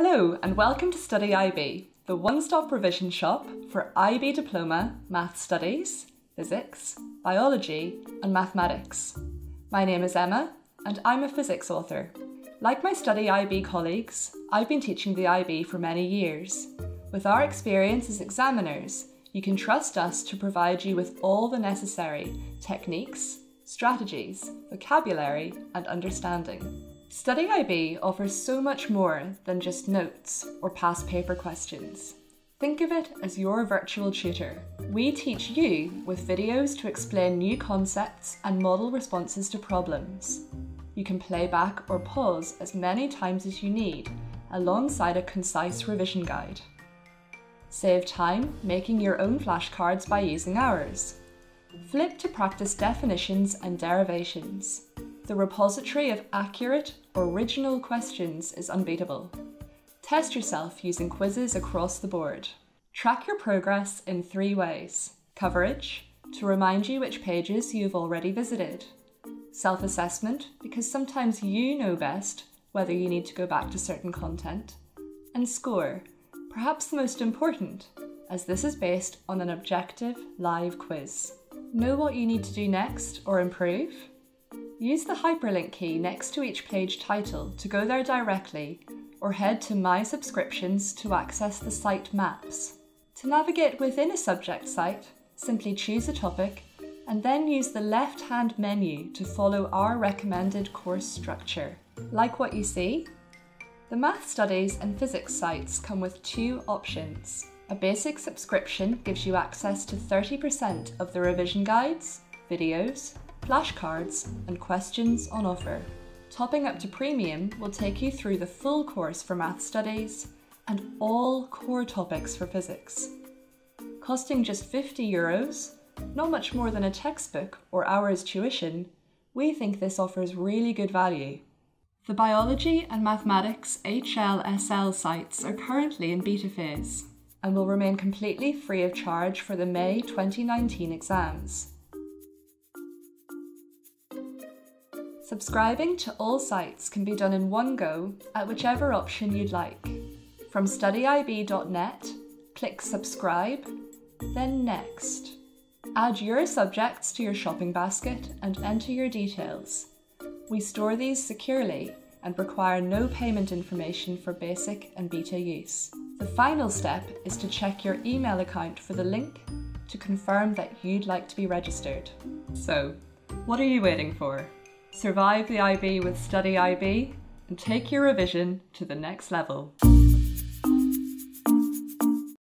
Hello and welcome to Study IB, the one-stop revision shop for IB Diploma Math Studies, Physics, Biology and Mathematics. My name is Emma and I'm a physics author. Like my Study IB colleagues, I've been teaching the IB for many years. With our experience as examiners, you can trust us to provide you with all the necessary techniques, strategies, vocabulary and understanding. Study IB offers so much more than just notes or past paper questions. Think of it as your virtual tutor. We teach you with videos to explain new concepts and model responses to problems. You can play back or pause as many times as you need, alongside a concise revision guide. Save time making your own flashcards by using ours. Flip to practice definitions and derivations. The repository of accurate, original questions is unbeatable. Test yourself using quizzes across the board. Track your progress in three ways coverage, to remind you which pages you've already visited, self assessment, because sometimes you know best whether you need to go back to certain content, and score, perhaps the most important, as this is based on an objective live quiz. Know what you need to do next or improve? Use the hyperlink key next to each page title to go there directly, or head to My Subscriptions to access the site maps. To navigate within a subject site, simply choose a topic and then use the left hand menu to follow our recommended course structure. Like what you see? The Math Studies and Physics sites come with two options. A basic subscription gives you access to 30% of the revision guides, videos, flashcards, and questions on offer. Topping up to Premium will take you through the full course for math studies and all core topics for physics. Costing just 50 euros, not much more than a textbook or hours tuition, we think this offers really good value. The Biology and Mathematics HLSL sites are currently in beta phase and will remain completely free of charge for the May 2019 exams. Subscribing to all sites can be done in one go at whichever option you'd like. From studyib.net, click subscribe, then next. Add your subjects to your shopping basket and enter your details. We store these securely and require no payment information for basic and beta use. The final step is to check your email account for the link to confirm that you'd like to be registered. So, what are you waiting for? Survive the IB with Study IB and take your revision to the next level.